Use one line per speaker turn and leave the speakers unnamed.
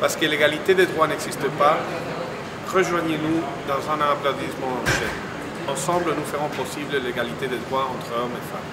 Parce que l'égalité des droits n'existe pas, rejoignez-nous dans un applaudissement en chaîne. Ensemble, nous ferons possible l'égalité des droits entre hommes et femmes.